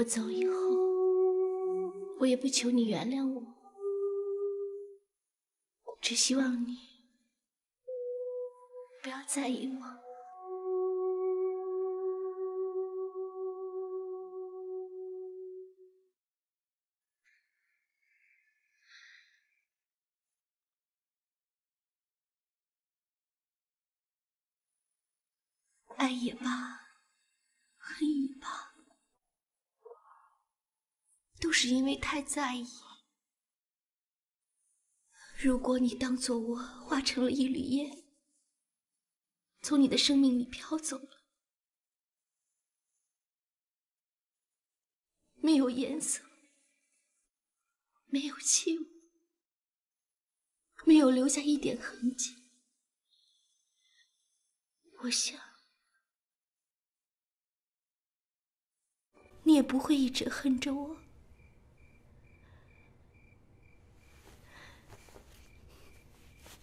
我走以后，我也不求你原谅我，只希望你不要在意我。爱也罢，恨也罢，就是因为太在意。如果你当做我化成了一缕烟，从你的生命里飘走了，没有颜色，没有气味，没有留下一点痕迹，我想。你也不会一直恨着我，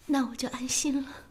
那我就安心了。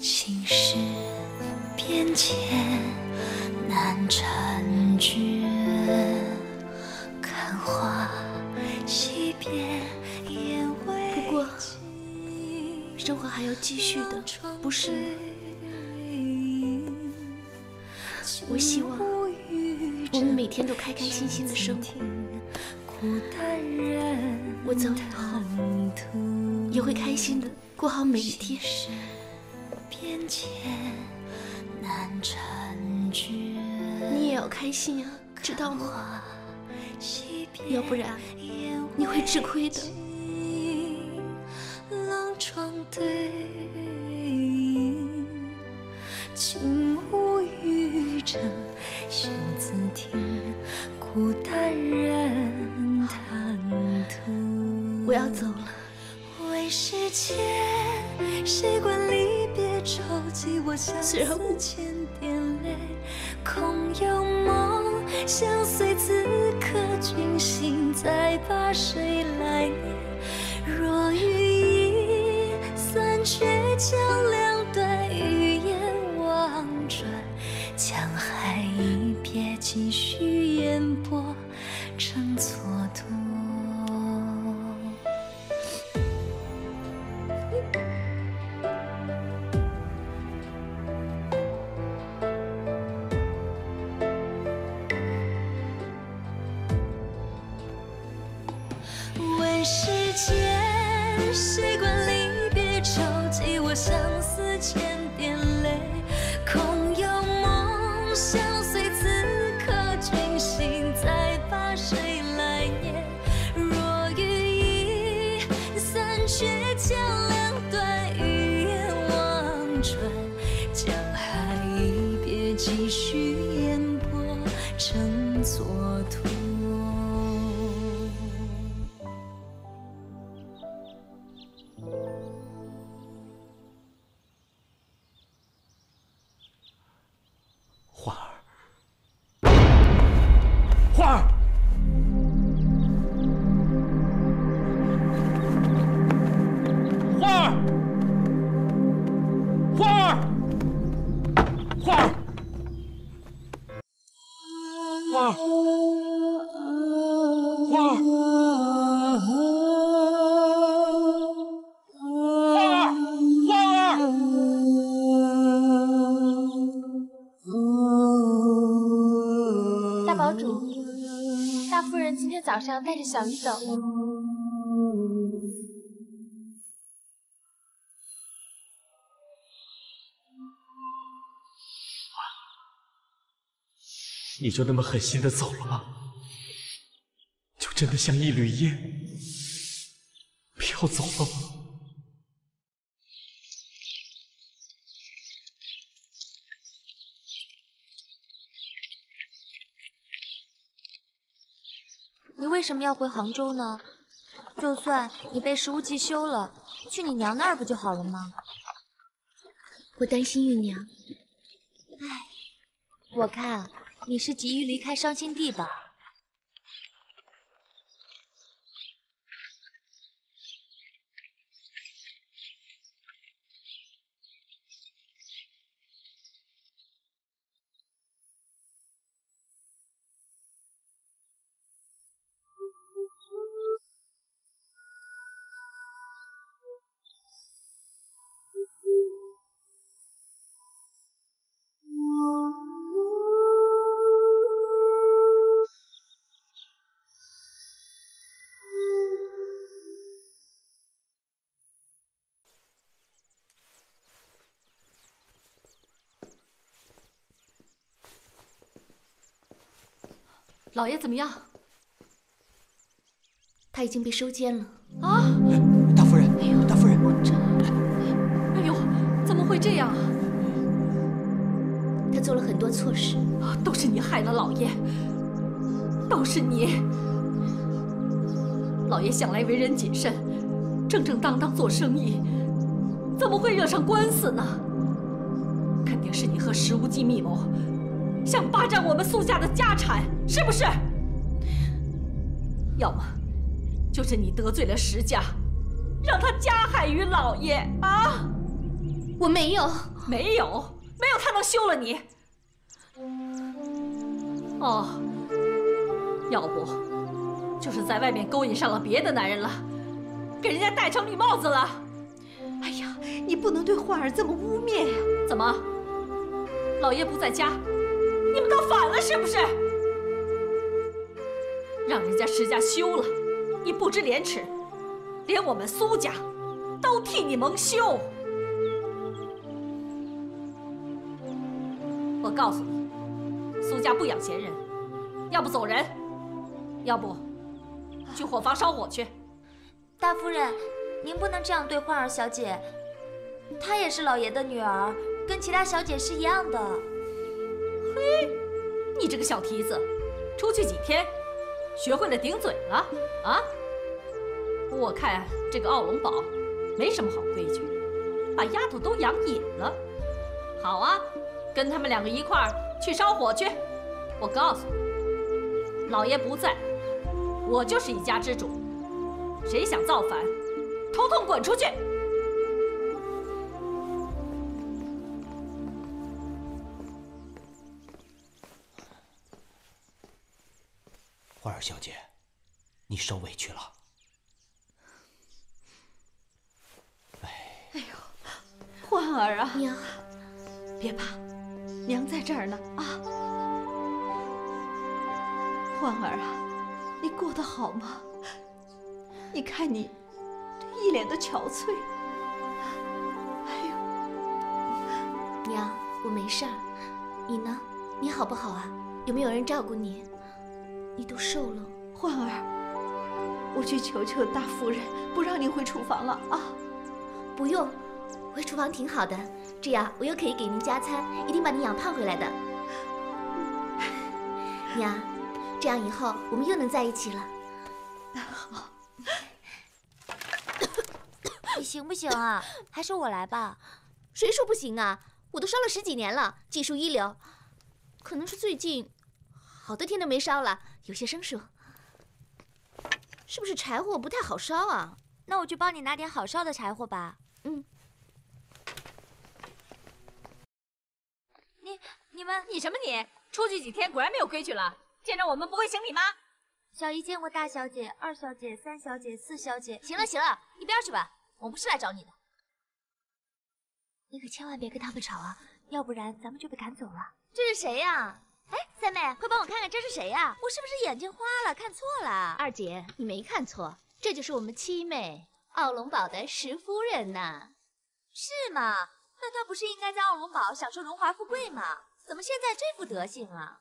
情是变迁难成。不过，生活还要继续的，不是吗？我希望我们每天都开开心心的生活。我走以后，也会开心的过好每一天。你也要开心啊，知道吗？要不然你会吃亏的。桥两端一眼望穿江海一别几许烟波成蹉跎早上带着小鱼走，你就那么狠心的走了吗？就真的像一缕烟飘走了吗？你为什么要回杭州呢？就算你被食物记休了，去你娘那儿不就好了吗？我担心玉娘。唉，我看你是急于离开伤心地吧。老爷怎么样？他已经被收监了。啊！大夫人，大夫人，这……哎呦，怎么会这样啊？他做了很多错事，都是你害了老爷，都是你！老爷向来为人谨慎，正正当当做生意，怎么会惹上官司呢？肯定是你和石无忌密谋。想霸占我们苏家的家产，是不是？要么就是你得罪了石家，让他加害于老爷啊！我没有，没有，没有，他能休了你？哦，要不就是在外面勾引上了别的男人了，给人家戴成绿帽子了？哎呀，你不能对焕儿这么污蔑呀！怎么，老爷不在家？你们都反了是不是？让人家石家休了，你不知廉耻，连我们苏家都替你蒙羞。我告诉你，苏家不养闲人，要不走人，要不去火房烧火去。大夫人，您不能这样对焕儿小姐，她也是老爷的女儿，跟其他小姐是一样的。嘿，你这个小蹄子，出去几天，学会了顶嘴了啊？我看这个奥龙堡没什么好规矩，把丫头都养野了。好啊，跟他们两个一块儿去烧火去。我告诉你，老爷不在，我就是一家之主，谁想造反，统统滚出去！焕儿小姐，你受委屈了。哎，哎呦，焕儿啊，娘，别怕，娘在这儿呢啊。焕儿啊，你过得好吗？你看你这一脸的憔悴。哎呦，娘，我没事儿。你呢？你好不好啊？有没有人照顾你？你都瘦了，焕儿，我去求求大夫人，不让你回厨房了啊！不用，回厨房挺好的，这样我又可以给您加餐，一定把你养胖回来的。娘，这样以后我们又能在一起了。好，你行不行啊？还是我来吧。谁说不行啊？我都烧了十几年了，技术一流。可能是最近好多天都没烧了。有些生疏，是不是柴火不太好烧啊？那我去帮你拿点好烧的柴火吧。嗯。你、你们、你什么你？出去几天果然没有规矩了，见着我们不会行礼吗？小姨见过大小姐、二小姐、三小姐、四小姐。行了行了，一边去吧，我不是来找你的。你可千万别跟他们吵啊，要不然咱们就被赶走了。这是谁呀？哎，三妹，快帮我看看这是谁呀？我是不是眼睛花了，看错了？二姐，你没看错，这就是我们七妹奥龙堡的石夫人呐。是吗？那她不是应该在奥龙堡享受荣华富贵吗？怎么现在这副德行啊？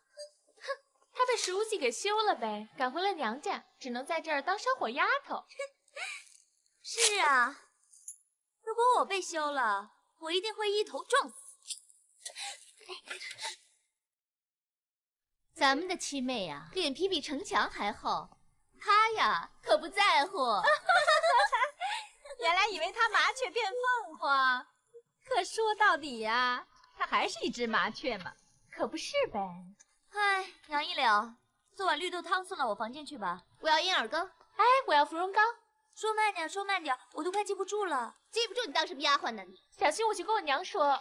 哼，她被石无忌给休了呗，赶回了娘家，只能在这儿当烧火丫头。是啊，如果我被休了，我一定会一头撞死。咱们的七妹啊，脸皮比城墙还厚，她呀可不在乎。原来以为她麻雀变凤凰，可说到底呀，她还是一只麻雀嘛，可不是呗？哎，杨一柳，做碗绿豆汤送到我房间去吧。我要银耳羹。哎，我要芙蓉糕。说慢点，说慢点，我都快记不住了。记不住你当什么丫鬟呢？你小心我去跟我娘说。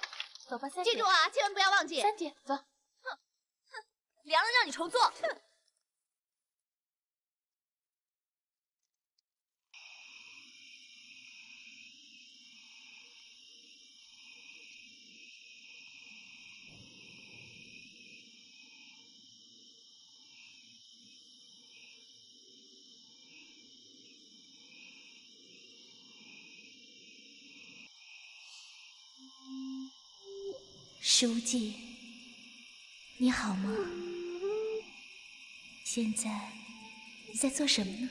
走吧，三姐。记住啊，千万不要忘记。三姐，走。凉了让你重做。哼。书记，你好吗？现在你在做什么呢？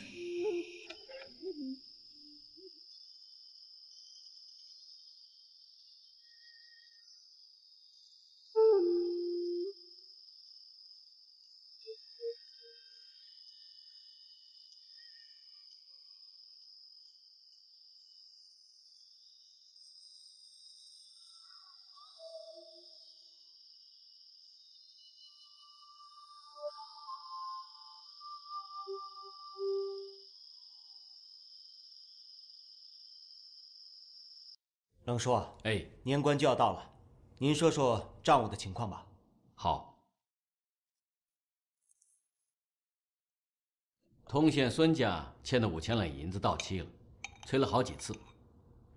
冷叔，哎，年关就要到了，您说说账务的情况吧。好。通县孙家欠的五千两银子到期了，催了好几次，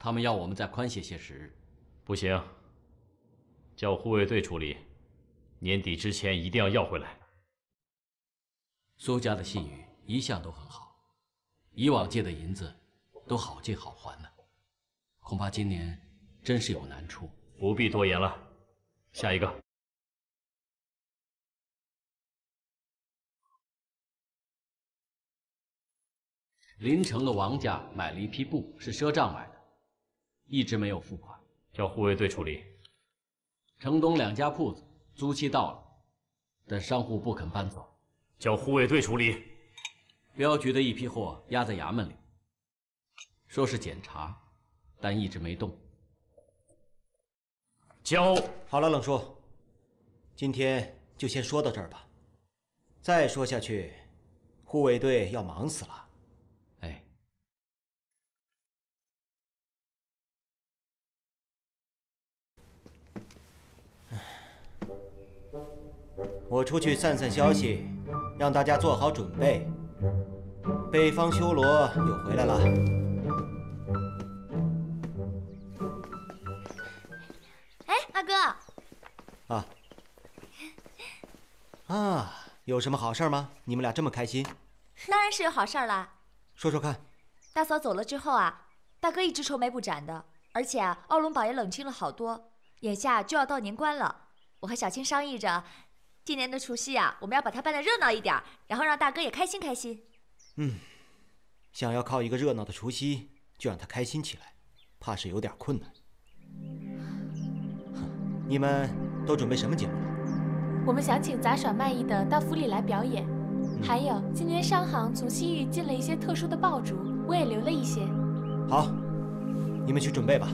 他们要我们再宽限些时日。不行，叫护卫队处理，年底之前一定要要回来。苏家的信誉一向都很好，以往借的银子都好借好还呢。恐怕今年真是有难处，不必多言了。下一个，临城的王家买了一批布，是赊账买的，一直没有付款，叫护卫队处理。城东两家铺子租期到了，但商户不肯搬走，叫护卫队处理。镖局的一批货压在衙门里，说是检查。但一直没动。交好了，冷叔，今天就先说到这儿吧。再说下去，护卫队要忙死了。哎，我出去散散消息，让大家做好准备。北方修罗又回来了。啊，有什么好事吗？你们俩这么开心？当然是有好事啦。说说看。大嫂走了之后啊，大哥一直愁眉不展的，而且啊，奥龙堡也冷清了好多。眼下就要到年关了，我和小青商议着，今年的除夕啊，我们要把它办得热闹一点，然后让大哥也开心开心。嗯，想要靠一个热闹的除夕就让他开心起来，怕是有点困难。你们都准备什么节目了？我们想请杂耍卖艺的到府里来表演，还有今年商行从西域进了一些特殊的爆竹，我也留了一些。好，你们去准备吧，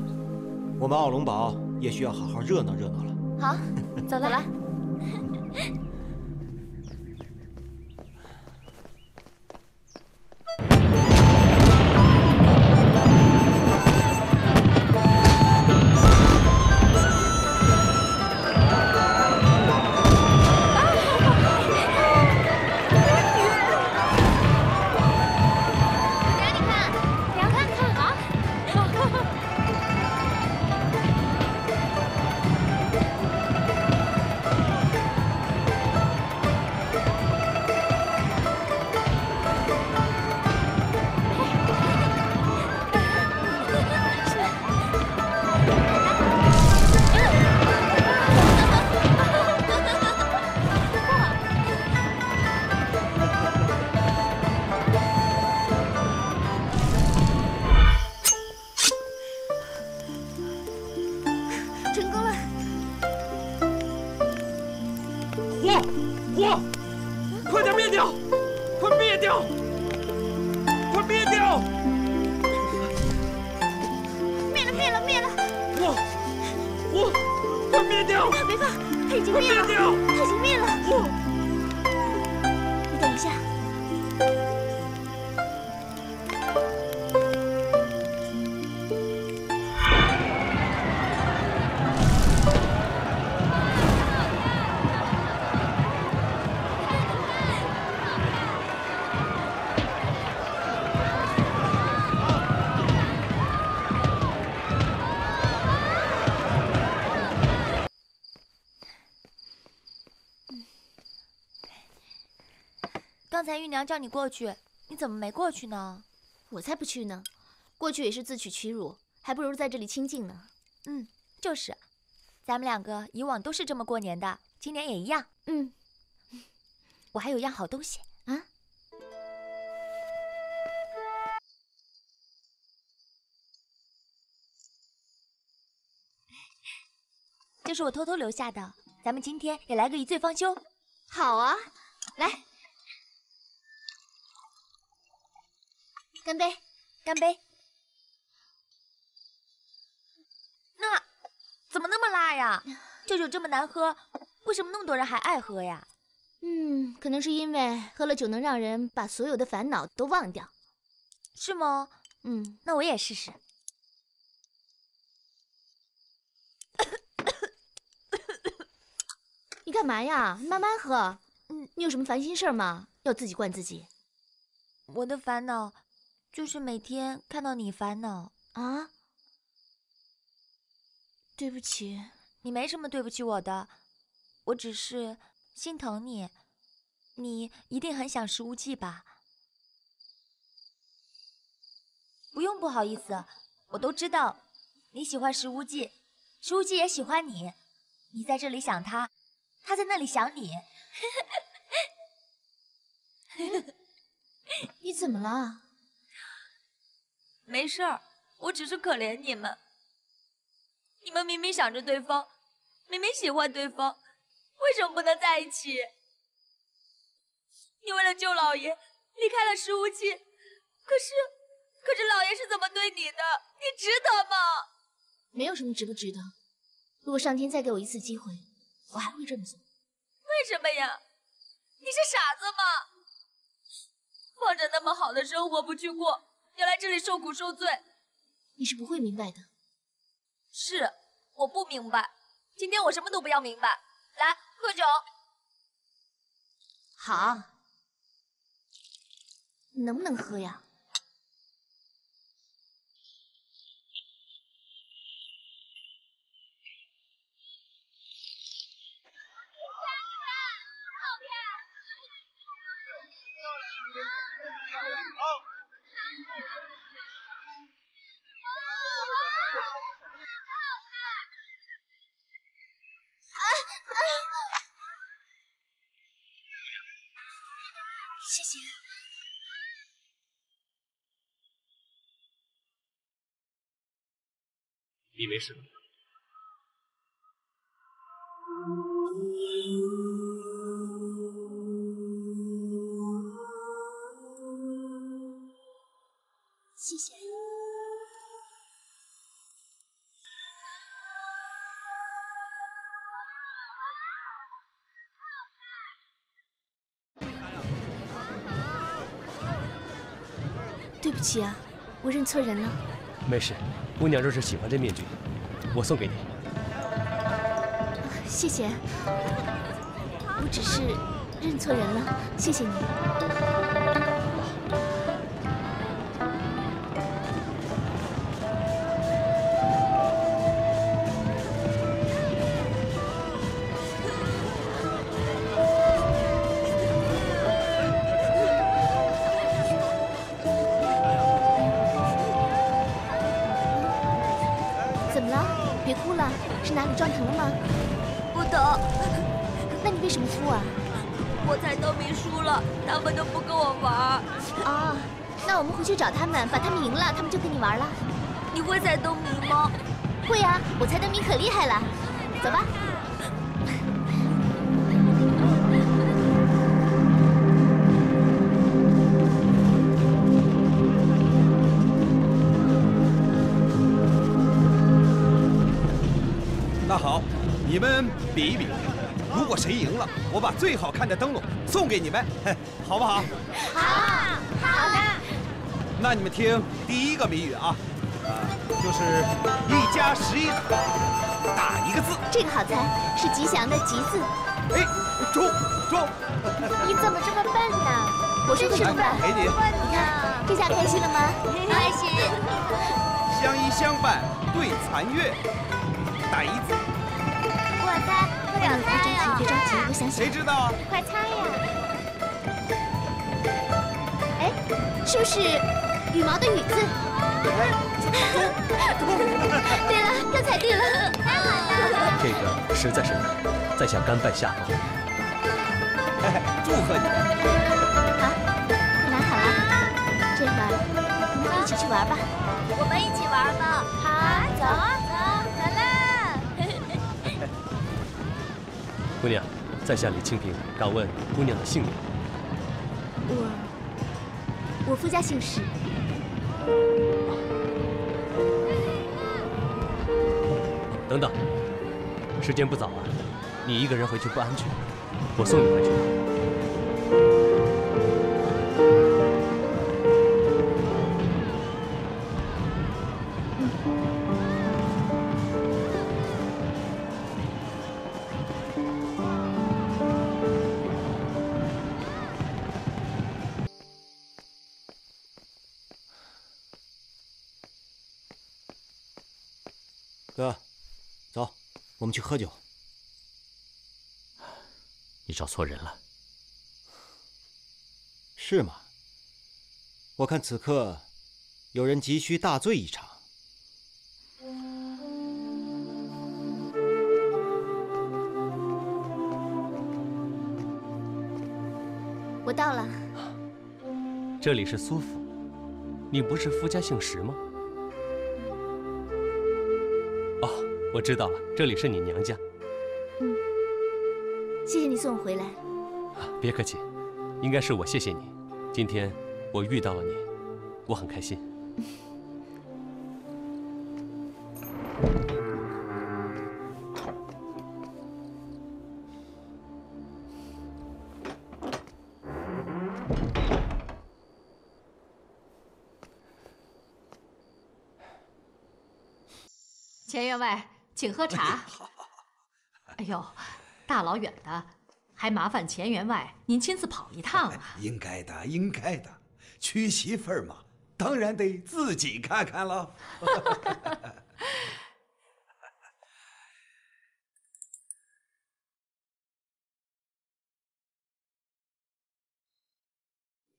我们奥龙堡也需要好好热闹热闹了。好，走了。火 才玉娘叫你过去，你怎么没过去呢？我才不去呢，过去也是自取其辱，还不如在这里清静呢。嗯，就是，咱们两个以往都是这么过年的，今年也一样。嗯，我还有样好东西啊，这是我偷偷留下的，咱们今天也来个一醉方休。好啊，来，干杯，干杯。那怎么那么辣呀？这酒这么难喝，为什么那么多人还爱喝呀？嗯，可能是因为喝了酒能让人把所有的烦恼都忘掉，是吗？嗯，那我也试试。你干嘛呀？慢慢喝。嗯，你有什么烦心事吗？要自己灌自己？我的烦恼就是每天看到你烦恼啊。对不起，你没什么对不起我的，我只是心疼你。你一定很想食无忌吧？不用不好意思，我都知道你喜欢食无忌，食无忌也喜欢你。你在这里想他，他在那里想你。你怎么了？没事儿，我只是可怜你们。你们明明想着对方，明明喜欢对方，为什么不能在一起？你为了救老爷离开了石无忌，可是，可是老爷是怎么对你的？你值得吗？没有什么值不值得。如果上天再给我一次机会，我还会这么做。为什么呀？你是傻子吗？放着那么好的生活不去过，要来这里受苦受罪，你是不会明白的。是，我不明白。今天我什么都不要明白。来，喝酒。好，能不能喝呀？谢谢。你没事吧？谢谢。对不起啊，我认错人了。没事，姑娘若是喜欢这面具，我送给你。谢谢，我只是认错人了，谢谢你。为什么哭啊？我猜灯谜输了他们都不跟我玩啊那我们回去找他们把他们赢了他们就跟你玩了。你会猜灯谜吗会呀我猜灯谜可厉害了。走吧。那好你们比一比。如果谁赢了，我把最好看的灯笼送给你们，好不好？好，好的。那你们听第一个谜语啊，呃，就是一家十一打一个字。这个好猜，是吉祥的吉字。哎，中中。你怎么这么笨呢？我说的是笨？给你。你看，这下开心了吗？开心。相依相伴对残月，打一字。我猜，不了猜呀。别着急，别着急，我想想。谁知道？快猜呀！哎，是不是羽毛的羽字？对了，又猜对了，太好了！这个实在是难，在下甘拜下风。祝贺你！好，拿好了，这会儿我们一起去玩吧。我们一起玩吧。好，走走，在下李清平，敢问姑娘的姓名？我，我夫家姓石。等等，时间不早了，你一个人回去不安全，我送你回去吧。去喝酒。你找错人了。是吗？我看此刻有人急需大醉一场。我到了。这里是苏府，你不是夫家姓石吗？我知道了，这里是你娘家。嗯，谢谢你送我回来。啊别客气，应该是我谢谢你。今天我遇到了你，我很开心。请喝茶。哎呦，大老远的，还麻烦钱员外您亲自跑一趟啊！应该的，应该的，娶媳妇儿嘛，当然得自己看看了。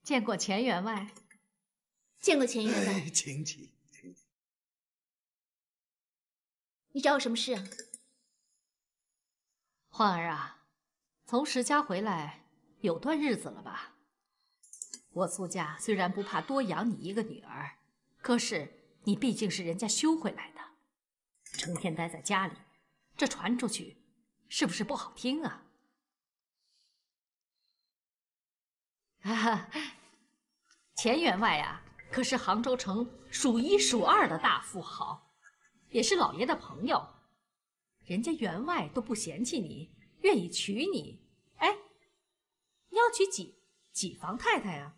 见过钱员外，见过钱员外。哎请起。你找我什么事啊？焕儿啊，从石家回来有段日子了吧？我苏家虽然不怕多养你一个女儿，可是你毕竟是人家修回来的，成天待在家里，这传出去是不是不好听啊？啊，钱员外啊，可是杭州城数一数二的大富豪，也是老爷的朋友。人家员外都不嫌弃你，愿意娶你。哎，你要娶几几房太太啊？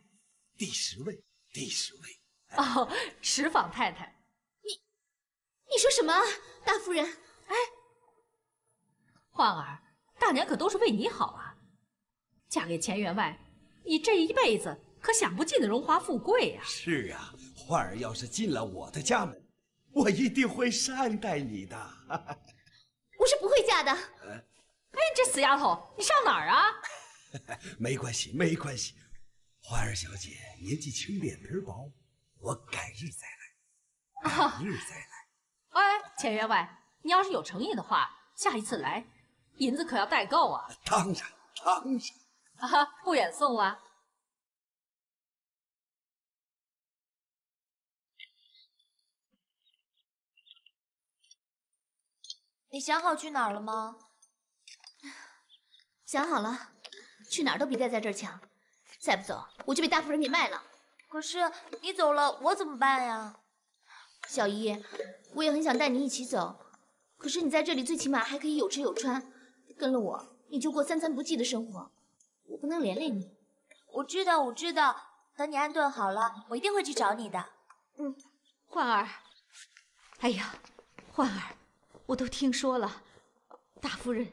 第十位，第十位。哦，十房太太。你，你说什么，大夫人？哎，焕儿，大娘可都是为你好啊。嫁给钱员外，你这一辈子可享不尽的荣华富贵呀。是啊，焕儿要是进了我的家门，我一定会善待你的。我是不会嫁的。哎，这死丫头，你上哪儿啊？没关系，没关系。花儿小姐年纪轻，脸皮薄，我改日再来，改日再来。哎，钱员外，你要是有诚意的话，下一次来，银子可要带够啊。当然，当然。啊，不远送了。你想好去哪儿了吗？想好了，去哪儿都比待在这儿强。再不走，我就被大夫人给卖了。可是你走了，我怎么办呀？小姨，我也很想带你一起走，可是你在这里最起码还可以有吃有穿，跟了我你就过三餐不继的生活，我不能连累你。我知道，我知道，等你安顿好了，我一定会去找你的。嗯，焕儿，哎呀，焕儿，我都听说了，大夫人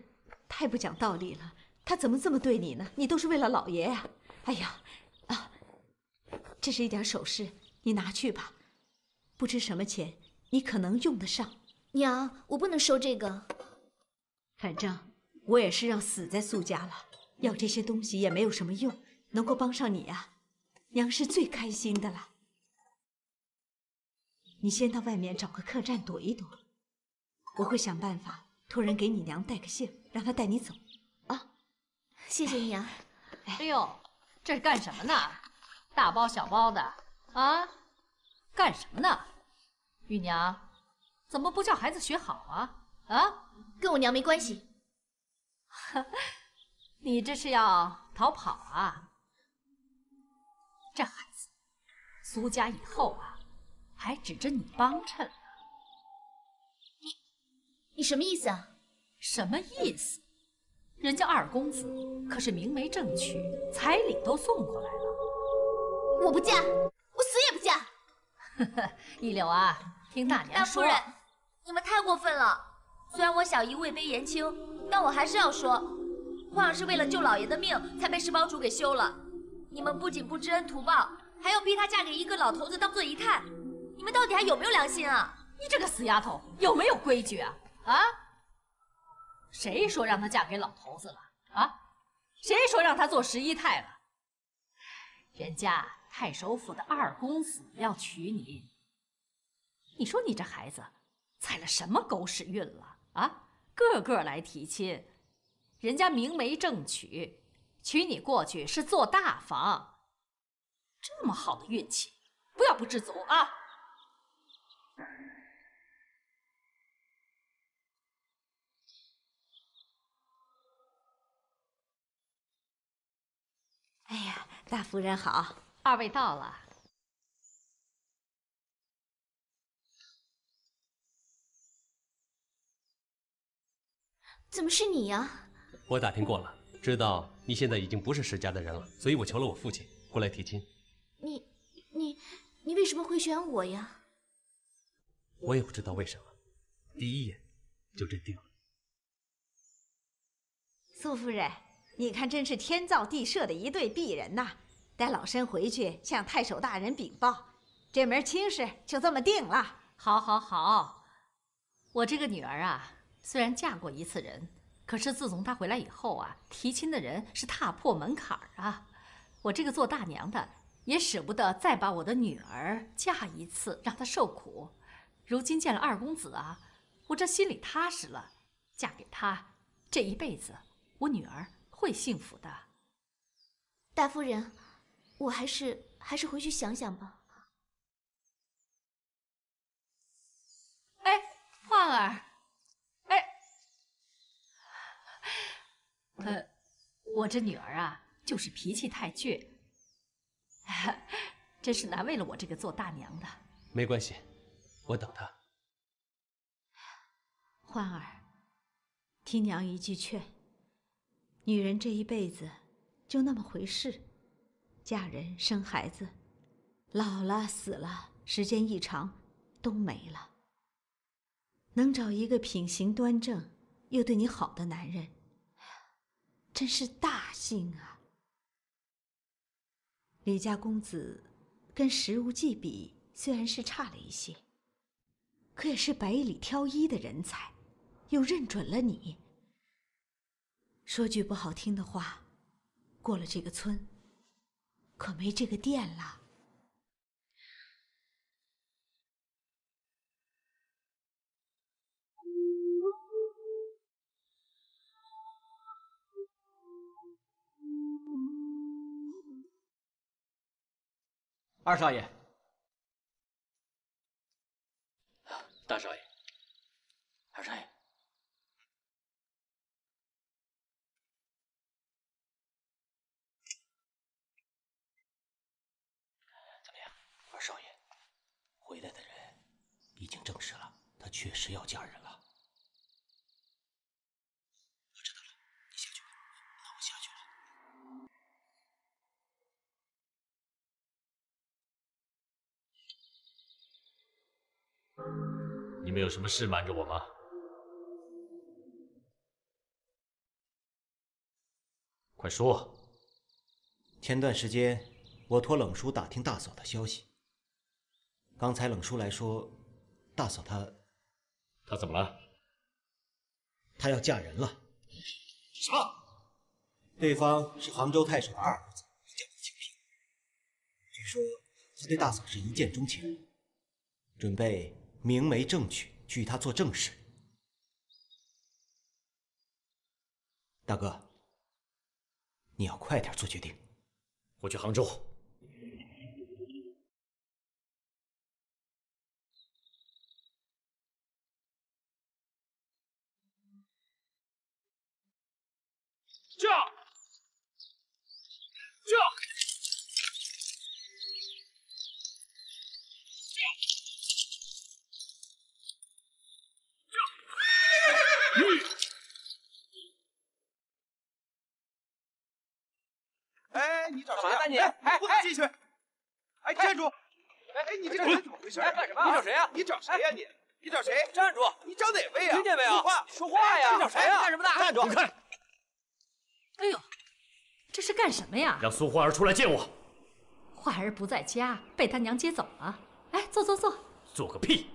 太不讲道理了，她怎么这么对你呢？你都是为了老爷呀！哎呀，啊，这是一点首饰，你拿去吧，不知什么钱，你可能用得上。娘，我不能收这个。反正我也是要死在苏家了，要这些东西也没有什么用，能够帮上你呀，娘是最开心的了。你先到外面找个客栈躲一躲，我会想办法托人给你娘带个信，让她带你走。啊，谢谢娘。哎呦，这是干什么呢？大包小包的啊，干什么呢？玉娘。怎么不叫孩子学好啊？啊，跟我娘没关系。你这是要逃跑啊？这孩子，苏家以后啊，还指着你帮衬你什么意思啊？什么意思？人家二公子可是明媒正娶，彩礼都送过来了。我不嫁，我死也不嫁。一柳啊，听大娘说。你们太过分了！虽然我小姨位卑言轻，但我还是要说，焕儿是为了救老爷的命才被石堡主给休了。你们不仅不知恩图报，还要逼她嫁给一个老头子当做姨太，你们到底还有没有良心啊？你这个死丫头，有没有规矩啊？啊？谁说让她嫁给老头子了？啊？谁说让她做十一太了？人家太守府的二公子要娶你，你说你这孩子。踩了什么狗屎运了啊！个个来提亲，人家明媒正娶，娶你过去是做大房，这么好的运气，不要不知足啊！哎呀，大夫人好，二位到了。怎么是你呀？我打听过了，知道你现在已经不是石家的人了，所以我求了我父亲过来提亲。你、你、你为什么会选我呀？我也不知道为什么，第一眼就认定了。苏夫人，你看，真是天造地设的一对璧人呐！待老身回去向太守大人禀报，这门亲事就这么定了。好，好，好！我这个女儿啊。虽然嫁过一次人，可是自从她回来以后啊，提亲的人是踏破门槛儿啊。我这个做大娘的也舍不得再把我的女儿嫁一次，让她受苦。如今见了二公子啊，我这心里踏实了。嫁给他，这一辈子我女儿会幸福的。大夫人，我还是还是回去想想吧。哎，焕儿。哎呃，我这女儿啊，就是脾气太倔，真是难为了我这个做大娘的。没关系，我等她。焕儿，听娘一句劝，女人这一辈子就那么回事，嫁人生孩子，老了死了，时间一长都没了。能找一个品行端正又对你好的男人。真是大幸啊！李家公子跟石无忌比，虽然是差了一些，可也是百里挑一的人才，又认准了你。说句不好听的话，过了这个村，可没这个店了。二少爷，大少爷，二少爷，确实要嫁人了。我知道了你下去吧那我下去了你们有什么事瞒着我吗？快说。前段时间我托冷叔打听大嫂的消息。刚才冷叔来说大嫂她她怎么了？她要嫁人了。什么？对方是杭州太守的二儿子，叫秦平。据说他对大嫂是一见钟情，准备明媒正娶，娶她做正室。大哥。你要快点做决定。我去杭州。驾！驾！驾！哎，你找谁呀？你哎，不能进去！哎，站住！哎，你这个人怎么回事？干什么？你找谁呀？你找谁呀？你你找谁？站住！你找哪位呀？听见没有？说话！说话呀！你找谁呀？干什么的？站住！你看，是干什么呀？让苏花儿出来见我。花儿不在家，被他娘接走了。哎，坐坐坐。坐个屁！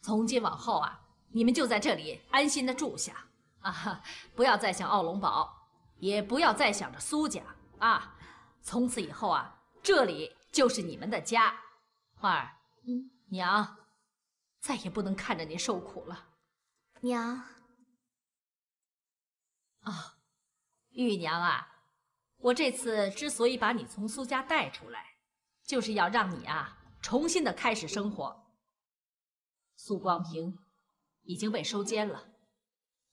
从今往后啊，你们就在这里安心的住下啊，不要再想奥龙堡，也不要再想着苏家啊。从此以后啊，这里就是你们的家。花儿，嗯，娘，再也不能看着您受苦了。娘，啊，玉娘啊，我这次之所以把你从苏家带出来，就是要让你啊重新的开始生活。苏光平已经被收监了，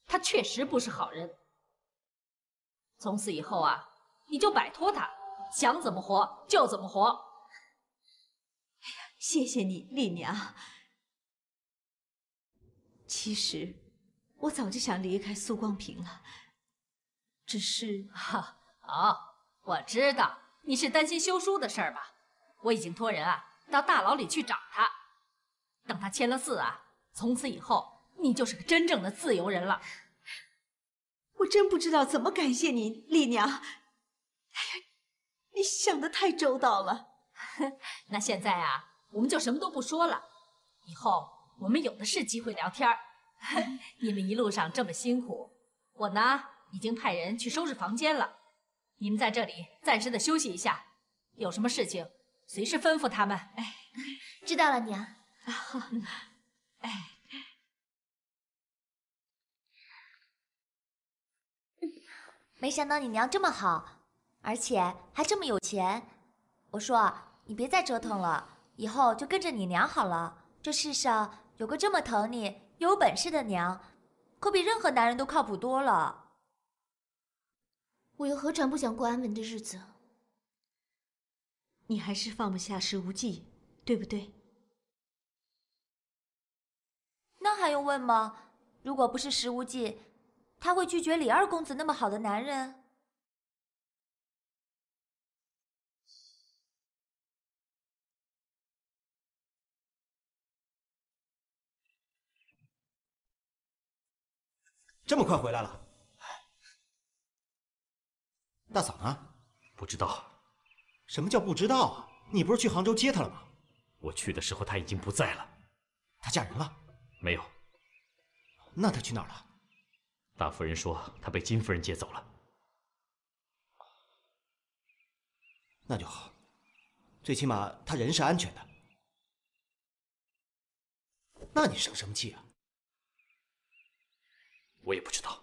他确实不是好人。从此以后啊，你就摆脱他，想怎么活就怎么活。哎呀，谢谢你，丽娘。其实我早就想离开苏光平了，只是……哈，哦，我知道你是担心休书的事儿吧？我已经托人啊到大牢里去找他。等他签了字啊，从此以后你就是个真正的自由人了。我真不知道怎么感谢你，丽娘。哎呀，你想的太周到了。那现在啊，我们就什么都不说了，以后我们有的是机会聊天 你们一路上这么辛苦，我呢已经派人去收拾房间了。你们在这里暂时的休息一下，有什么事情随时吩咐他们。哎，知道了，娘。啊，哎，没想到你娘这么好，而且还这么有钱。我说你别再折腾了，以后就跟着你娘好了。这世上有个这么疼你、有本事的娘，可比任何男人都靠谱多了。我又何尝不想过安稳的日子？你还是放不下石无忌，对不对？那还用问吗？如果不是石无忌，他会拒绝李二公子那么好的男人？这么快回来了？大嫂呢？不知道。什么叫不知道啊？你不是去杭州接她了吗？我去的时候她已经不在了。她嫁人了？没有，那她去哪儿了？大夫人说她被金夫人接走了。那就好，最起码她人是安全的。那你生什么气啊？我也不知道。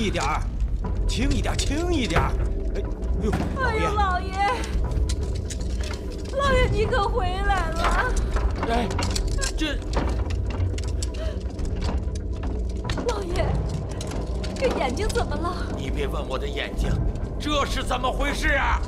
一点儿，轻一点，轻一点。哎，哎呦，哎呦，老爷，老爷你可回来了！哎，这老爷，这眼睛怎么了？你别问我的眼睛，这是怎么回事啊？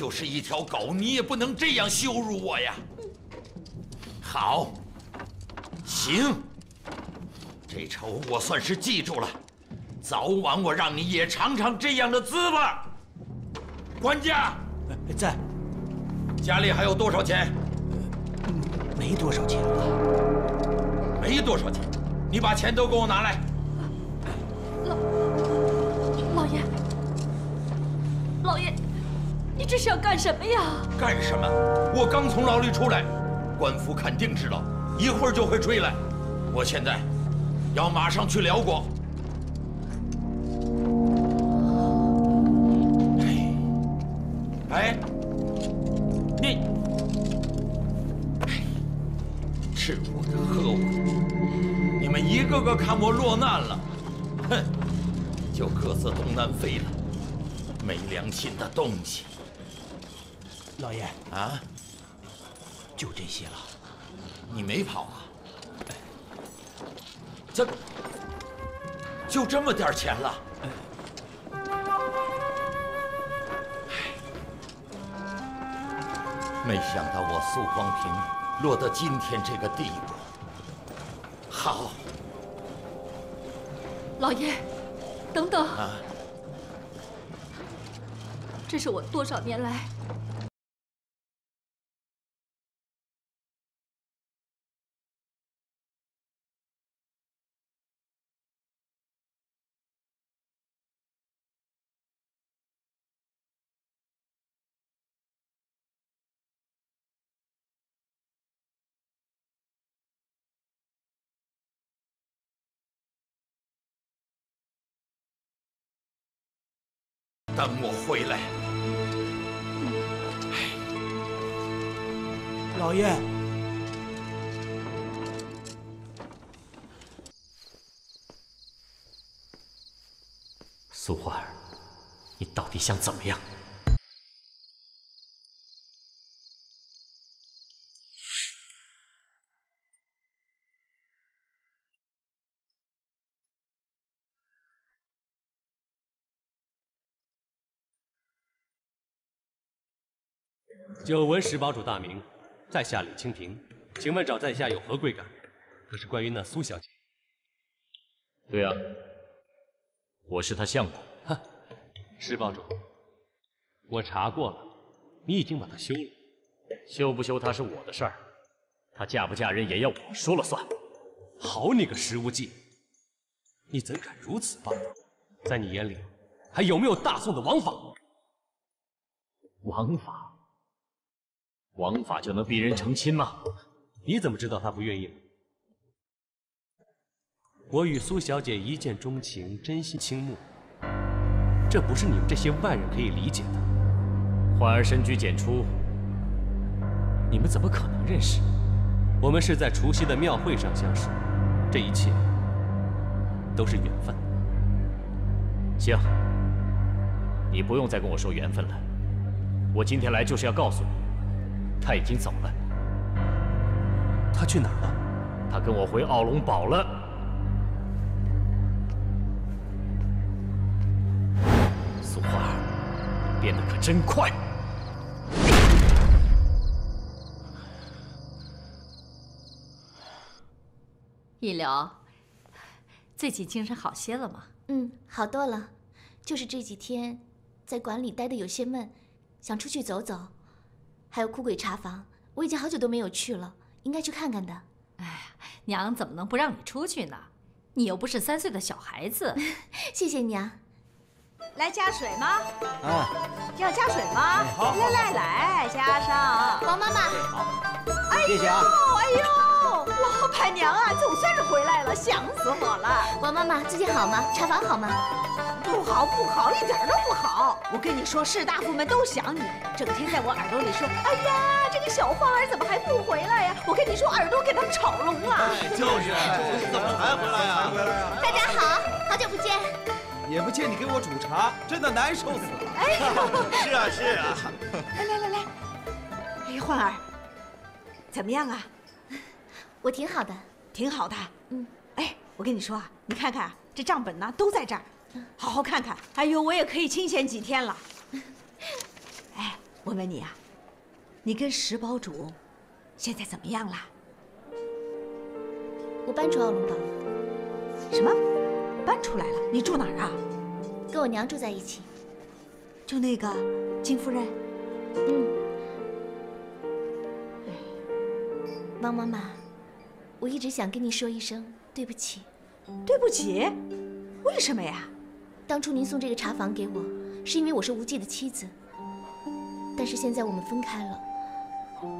就是一条狗，你也不能这样羞辱我呀！好，行，这仇我算是记住了，早晚我让你也尝尝这样的滋味。管家，在，家里还有多少钱？没多少钱了。没多少钱，你把钱都给我拿来。老老爷，老爷，你这是要干什么呀？干什么？我刚从牢里出来，官府肯定知道，一会儿就会追来。我现在要马上去辽国。哎，哎，你，吃我的，喝我的，你们一个个看我落难了，哼，就各自东南飞了，没良心的东西！老爷啊，就这些了。你没跑啊？这就这么点钱了？没想到我苏光平落到今天这个地步。好，老爷，等等，啊，这是我多少年来等我回来。老爷，苏花儿，你到底想怎么样？久闻石堡主大名，在下李清平，请问找在下有何贵干？可是关于那苏小姐？对啊，我是她相公。石堡主，我查过了，你已经把她休了。休不休她是我的事儿，她嫁不嫁人也要我说了算。好你个石无忌，你怎敢如此霸道？在你眼里，还有没有大宋的王法？王法？王法就能逼人成亲吗？你怎么知道他不愿意？我与苏小姐一见钟情，真心倾慕，这不是你们这些外人可以理解的。焕儿深居简出，你们怎么可能认识？我们是在除夕的庙会上相识，这一切都是缘分。行，你不用再跟我说缘分了。我今天来就是要告诉你。他已经走了，他去哪儿了？他跟我回奥龙堡了。苏花儿，变得可真快。一流，最近精神好些了吗？嗯，好多了，就是这几天在馆里待的有些闷，想出去走走。还有哭鬼茶房，我已经好久都没有去了，应该去看看的。哎呀，娘怎么能不让你出去呢？你又不是三岁的小孩子。谢谢娘。来加水吗？啊，要加水吗？好，来来来，加上。王妈妈，好，谢谢啊。哎呦，老板娘啊，总算是回来了，想死我了。王妈妈最近好吗？茶房好吗？不好不好，一点都不好！我跟你说，士大夫们都想你，整天在我耳朵里说：“哎呀，这个小花儿怎么还不回来呀？”我跟你说，耳朵给他们吵聋了。就是，怎么还回来呀？大家好，好久不见。也不见你给我煮茶，真的难受死了。哎，是啊是啊。来来来来，哎，焕儿，怎么样啊？我挺好的，挺好的。嗯，哎，我跟你说啊，你看看这账本呢，都在这儿。好好看看，哎呦，我也可以清闲几天了。哎，我问你啊，你跟石堡主现在怎么样了？我搬出奥龙堡了。什么？搬出来了？你住哪儿啊？跟我娘住在一起。就那个金夫人？嗯。王妈妈，我一直想跟你说一声对不起。对不起？为什么呀？当初您送这个茶房给我，是因为我是无忌的妻子。但是现在我们分开了，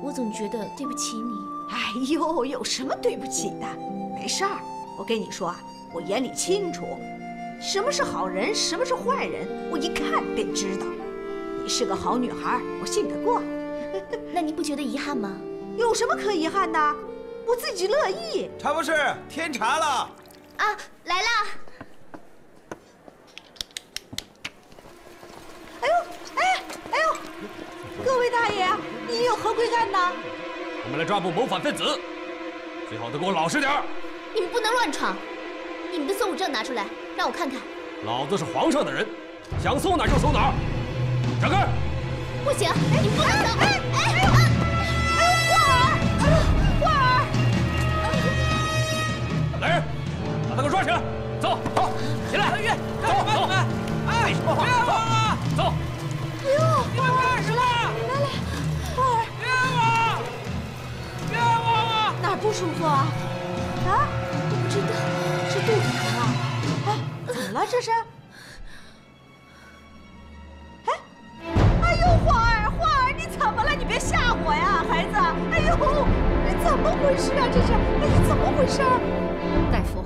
我总觉得对不起你。哎呦，有什么对不起的？没事儿，我跟你说啊，我眼里清楚，什么是好人，什么是坏人，我一看便知道。你是个好女孩，我信得过。那您不觉得遗憾吗？有什么可遗憾的？我自己乐意。茶博士，添茶了。啊，来了。哎呦，哎，哎呦，各位大爷，你有何贵干呢？我们来抓捕谋反分子，最好都给我老实点你们不能乱闯，你们的搜捕证拿出来，让我看看。老子是皇上的人，想搜哪就搜哪。让开！不行，你不能走！哎哎哎呦，哎呦，花儿，哎呦，花儿！来人，把他给我抓起来！不舒服啊？啊？我不知道，是肚子疼啊。哎，怎么了这是？哎，哎呦，花儿，花儿，你怎么了？你别吓我呀，孩子！哎呦，你怎么回事啊？这是，哎呀，怎么回事？大夫，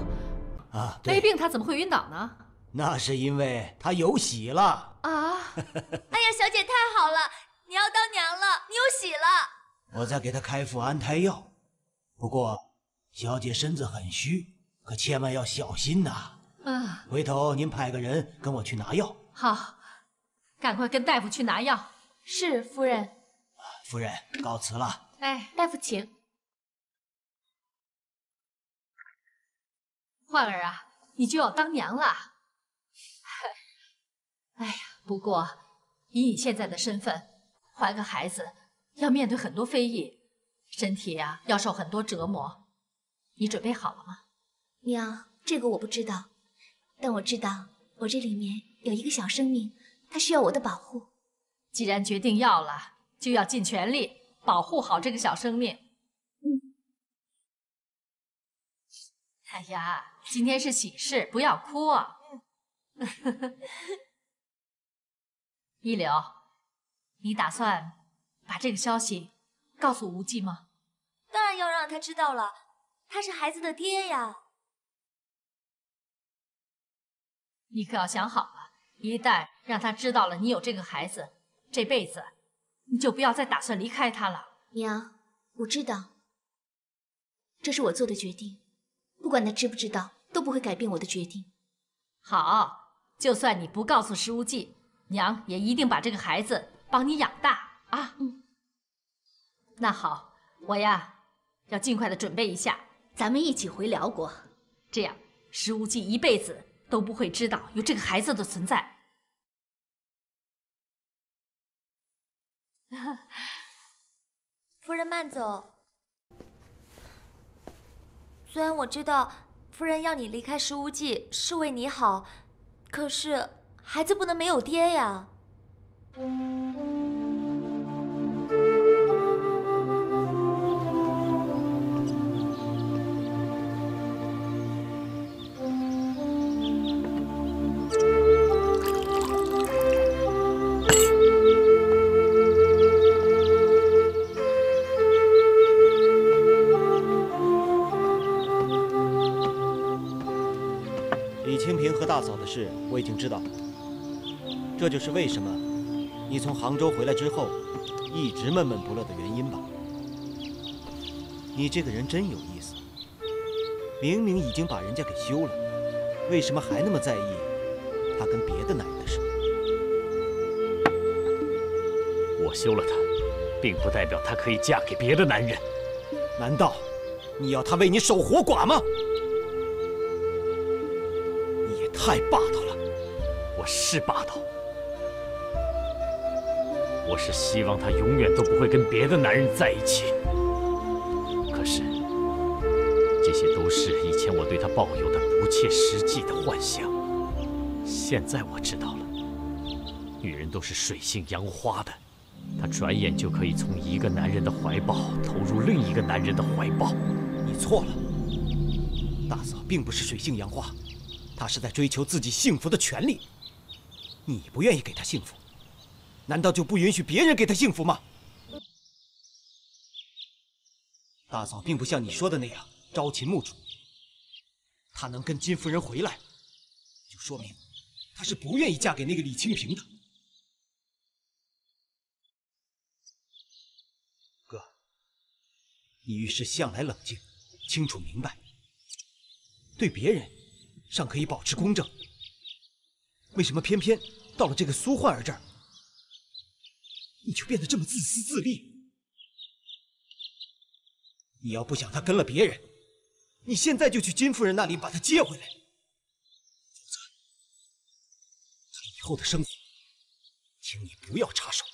啊，没病他怎么会晕倒呢？那是因为他有喜了。啊！哎呀，小姐太好了，你要当娘了，你有喜了。我再给他开副安胎药，不过小姐身子很虚，可千万要小心呐。啊！回头您派个人跟我去拿药。好，赶快跟大夫去拿药。是夫人。夫人，告辞了。哎，大夫请。焕儿啊，你就要当娘了。哎呀！不过，以你现在的身份，怀个孩子要面对很多非议，身体呀要受很多折磨，你准备好了吗？娘，这个我不知道，但我知道我这里面有一个小生命，它需要我的保护。既然决定要了，就要尽全力保护好这个小生命。嗯。哎呀，今天是喜事，不要哭啊！一柳，你打算把这个消息告诉无忌吗？当然要让他知道了，他是孩子的爹呀。你可要想好了，一旦让他知道了你有这个孩子，这辈子你就不要再打算离开他了。娘，我知道，这是我做的决定，不管他知不知道，都不会改变我的决定。好，就算你不告诉石无忌，娘也一定把这个孩子帮你养大啊。嗯，那好，我呀要尽快的准备一下，咱们一起回辽国，这样石无忌一辈子。都不会知道有这个孩子的存在。夫人慢走。虽然我知道夫人要你离开石无忌是为你好，可是孩子不能没有爹呀。事我已经知道，这就是为什么你从杭州回来之后一直闷闷不乐的原因吧？你这个人真有意思，明明已经把人家给休了，为什么还那么在意他跟别的男人的事？我休了她，并不代表她可以嫁给别的男人。难道你要她为你守活寡吗？太霸道了！我是霸道，我是希望她永远都不会跟别的男人在一起。可是，这些都是以前我对她抱有的不切实际的幻想。现在我知道了，女人都是水性杨花的，她转眼就可以从一个男人的怀抱投入另一个男人的怀抱。你错了，大嫂并不是水性杨花。她是在追求自己幸福的权利，你不愿意给他幸福，难道就不允许别人给他幸福吗？大嫂并不像你说的那样朝秦暮楚，她能跟金夫人回来，就说明她是不愿意嫁给那个李清平的。哥，你遇事向来冷静，清楚明白，对别人。尚可以保持公正，为什么偏偏到了这个苏焕儿这儿，你就变得这么自私自利？你要不想他跟了别人，你现在就去金夫人那里把他接回来，否则他以后的生活，请你不要插手。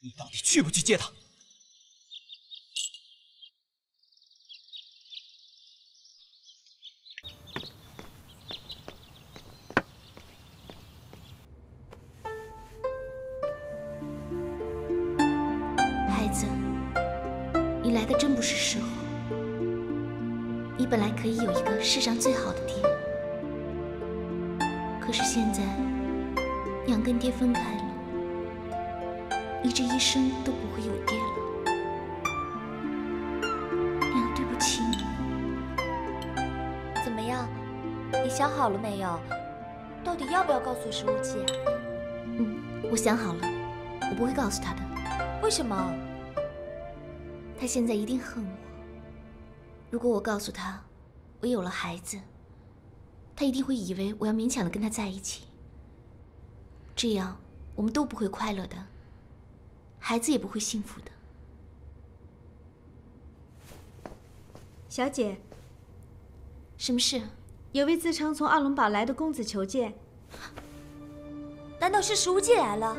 你到底去不去接他？的真不是时候。你本来可以有一个世上最好的爹，可是现在娘跟爹分开了。你这一生都不会有爹了，娘，对不起你。怎么样，你想好了没有？到底要不要告诉石无忌啊？嗯，我想好了，我不会告诉他的。为什么？他现在一定恨我。如果我告诉他我有了孩子，他一定会以为我要勉强的跟他在一起。这样我们都不会快乐的。孩子也不会幸福的。小姐，什么事？有位自称从奥龙堡来的公子求见。难道是石无忌来了？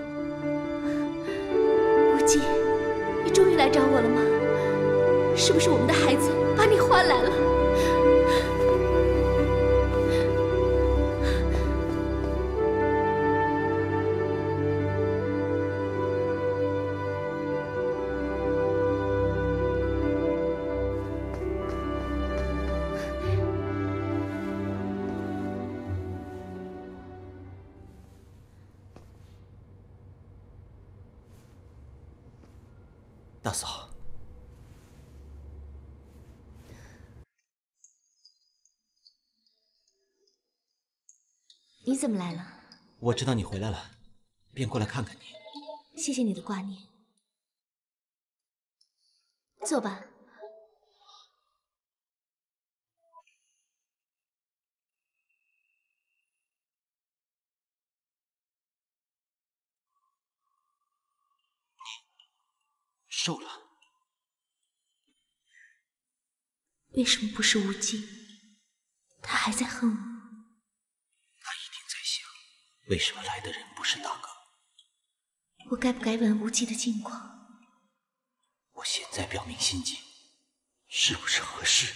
无忌，你终于来找我了吗？是不是我们的孩子把你换来了？怎么来了？我知道你回来了，便过来看看你。谢谢你的挂念。坐吧。瘦了？为什么不是无忌？他还在恨我。为什么来的人不是大哥？我该不该问无忌的近况？我现在表明心迹，是不是合适？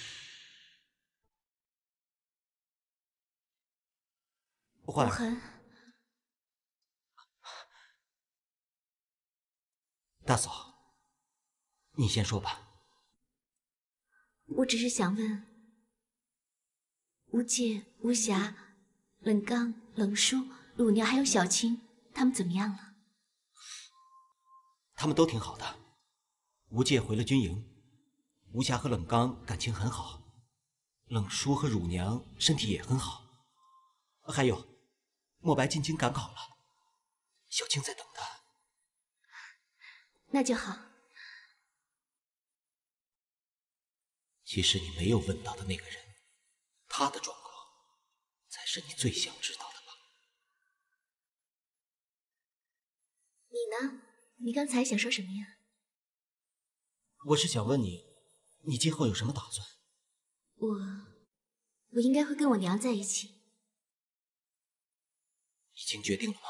无痕，大嫂，你先说吧。我只是想问，无界、无暇、冷刚、冷叔、鲁娘还有小青，他们怎么样了？他们都挺好的。无界回了军营，无暇和冷刚感情很好，冷叔和乳娘身体也很好，还有墨白进京赶考了，小青在等他。那就好。其实你没有问到的那个人，他的状况才是你最想知道的吧？你呢？你刚才想说什么呀？我是想问你，你今后有什么打算？我，我应该会跟我娘在一起。已经决定了吗？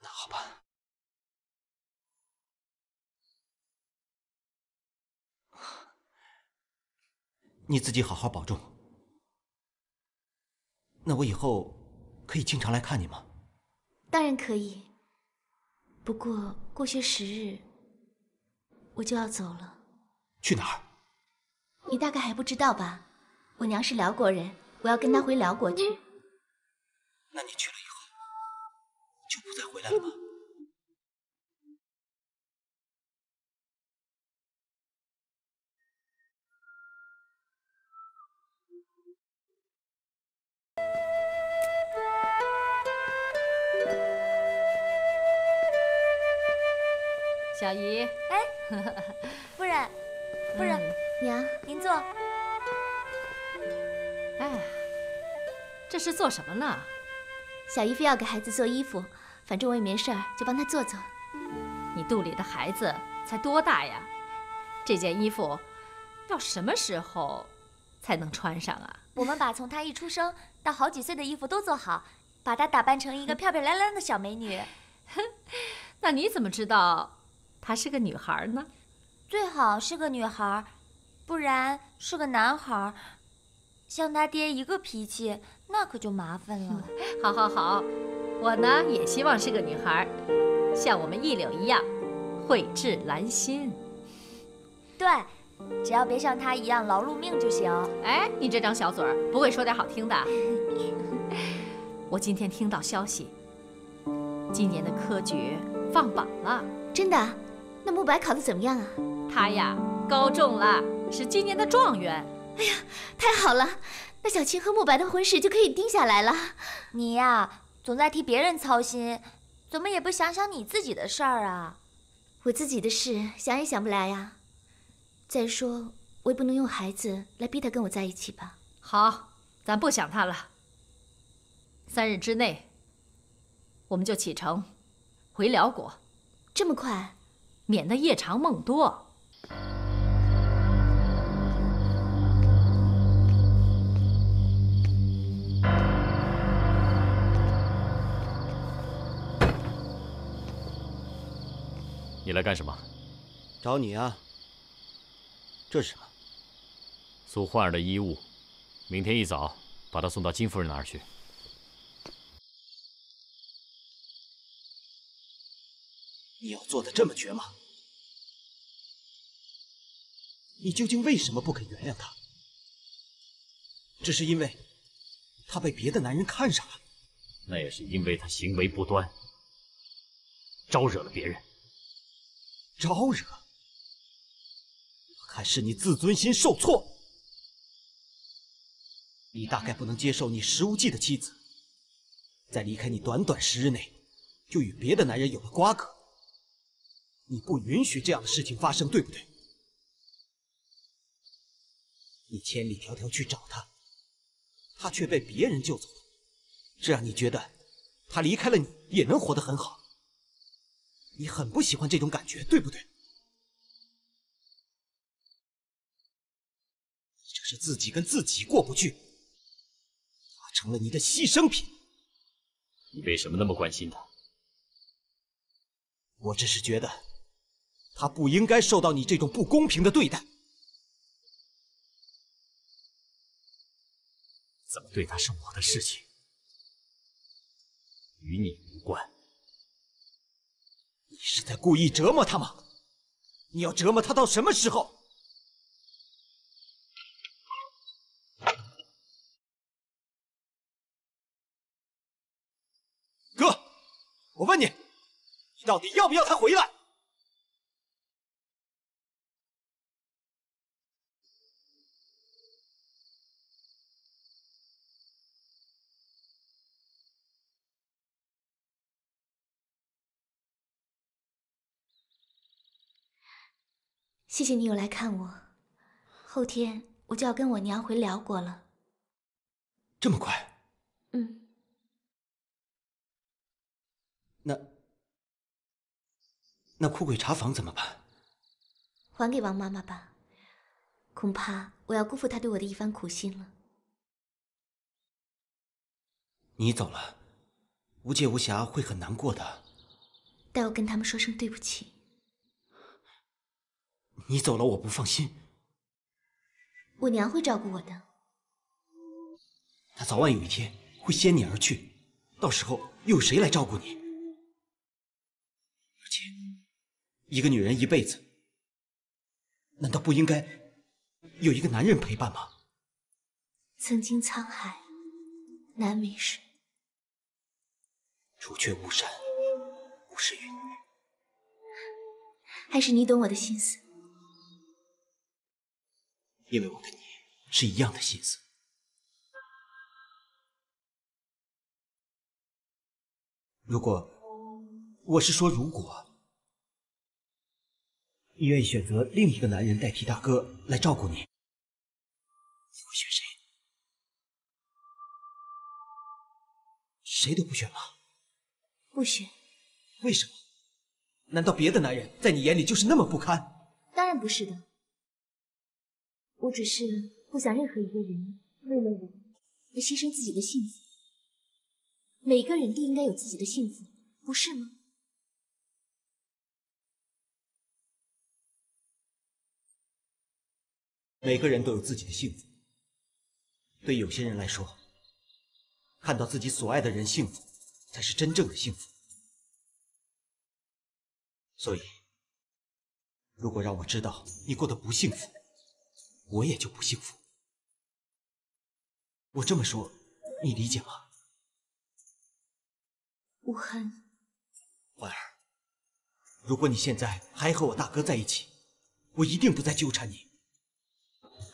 那好吧。你自己好好保重。那我以后可以经常来看你吗？当然可以。不过过些时日，我就要走了。去哪儿？你大概还不知道吧？我娘是辽国人，我要跟她回辽国去。那你去了以后，就不再回来了吗？小姨，哎，夫人，夫人，娘，您坐。哎，这是做什么呢？小姨非要给孩子做衣服，反正我也没事儿，就帮她做做。你肚里的孩子才多大呀？这件衣服要什么时候才能穿上啊？我们把从他一出生到好几岁的衣服都做好，把她打扮成一个 漂漂亮亮的小美女。那你怎么知道？她是个女孩呢，最好是个女孩，不然是个男孩，像他爹一个脾气，那可就麻烦了。好，好，好，我呢也希望是个女孩，像我们一柳一样，蕙质兰心。对，只要别像他一样劳碌命就行。哎，你这张小嘴儿不会说点好听的？我今天听到消息，今年的科举放榜了，真的？那慕白考得怎么样啊？他呀，高中了，是今年的状元。哎呀，太好了！那小青和慕白的婚事就可以定下来了。你呀，总在替别人操心，怎么也不想想你自己的事儿啊？我自己的事想也想不来呀。再说，我也不能用孩子来逼他跟我在一起吧。好，咱不想他了。三日之内，我们就启程回辽国。这么快？免得夜长梦多。你来干什么？找你啊。这是什么？苏焕儿的衣物，明天一早把她送到金夫人那儿去。你要做的这么绝吗？你究竟为什么不肯原谅他？只是因为他被别的男人看上了？那也是因为他行为不端，招惹了别人。招惹？还是你自尊心受挫。你大概不能接受你石无忌的妻子，在离开你短短十日内，就与别的男人有了瓜葛。你不允许这样的事情发生，对不对？你千里迢迢去找他，他却被别人救走，这让你觉得他离开了你也能活得很好。你很不喜欢这种感觉，对不对？你这是自己跟自己过不去，他成了你的牺牲品。你为什么那么关心他？我只是觉得他不应该受到你这种不公平的对待。怎么对他是我的事情，与你无关。你是在故意折磨他吗？你要折磨他到什么时候？哥，我问你，你到底要不要他回来？谢谢你有来看我，后天我就要跟我娘回辽国了。这么快？嗯，那那哭鬼查房怎么办？还给王妈妈吧，恐怕我要辜负她对我的一番苦心了。你走了，无界无暇会很难过的。代我跟他们说声对不起。你走了，我不放心。我娘会照顾我的。她早晚有一天会先你而去，到时候又有谁来照顾你？而且，一个女人一辈子，难道不应该有一个男人陪伴吗？曾经沧海难为水，除却巫山，不是云。还是你懂我的心思。因为我跟你是一样的心思。如果，我是说如果，你愿意选择另一个男人代替大哥来照顾你，你会选谁？谁都不选吗？不选。为什么？难道别的男人在你眼里就是那么不堪？当然不是的。我只是不想任何一个人为了我而牺牲自己的幸福。每个人都应该有自己的幸福，不是吗？每个人都有自己的幸福。对有些人来说，看到自己所爱的人幸福，才是真正的幸福。所以，如果让我知道你过得不幸福，我也就不幸福。我这么说，你理解吗？无痕，婉儿，如果你现在还和我大哥在一起，我一定不再纠缠你。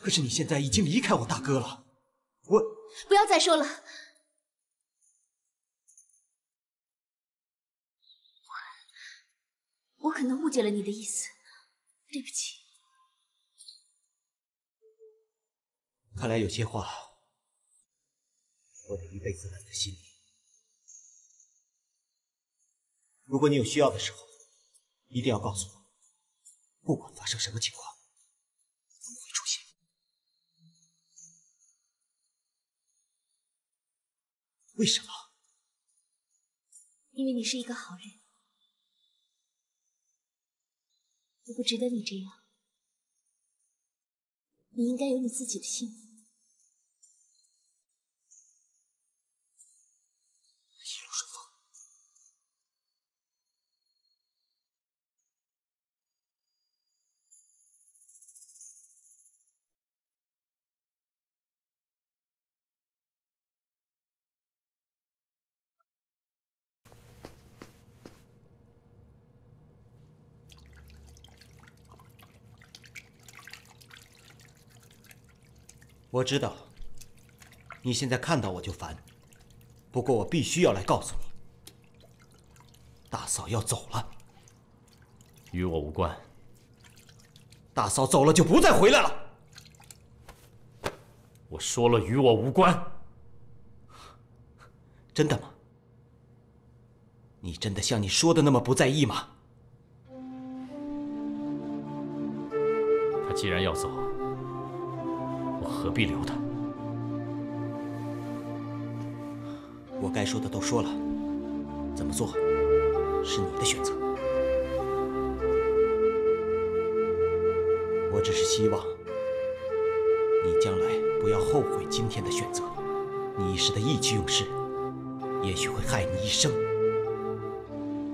可是你现在已经离开我大哥了，我不要再说了。我可能误解了你的意思，对不起。看来有些话，我得一辈子忍在心里。如果你有需要的时候，一定要告诉我，不管发生什么情况，为什么？因为你是一个好人。我不值得你这样，你应该有你自己的幸福。我知道，你现在看到我就烦。不过我必须要来告诉你，大嫂要走了，与我无关。大嫂走了就不再回来了。我说了，与我无关。真的吗？你真的像你说的那么不在意吗？他既然要走，我何必留他？我该说的都说了，怎么做是你的选择。我只是希望你将来不要后悔今天的选择。你一时的意气用事，也许会害你一生。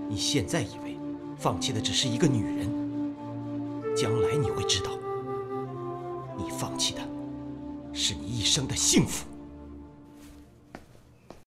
你现在以为放弃的只是一个女人，将来你会知道，你放弃的是你一生的幸福。